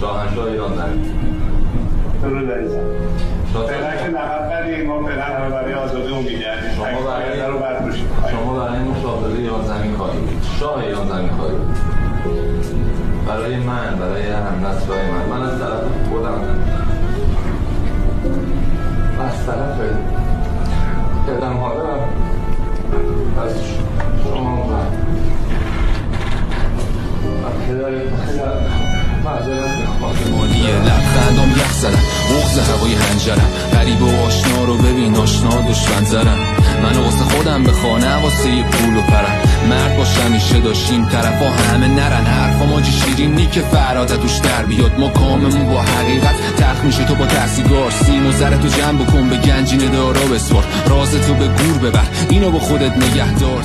شاهنشاه ایران زمین درود عزیزم فعلا که نقب بریم ما فعلا همه برای اون میگردیم. شما برای رو برپوشیم شما برای مشاهده ایران زمین خواهید بود. شاه ایران زمین. برای من برای همنسلهای من. من از طرف خودم. از طرف پدرم مادرم از شما. و پدر پدر مالی لبخندم یخ زدن. بغز هوای هنجرم. غریب و آشنا رو ببین آشنا دشمن زرم من واسه خودم به خانه واسه یه پول و پرم. مرد باش همیشه داشتیم طرفا همه نرن. حرفا ماجی شیرین نی که فراده توش در بیاد. مکاممون با حقیقت تخت میشه. تو با تحصیلگار سیم و تو جمع بکن به گنجین دارا بسپار. راز تو به گور ببر. اینو با خودت نگه دار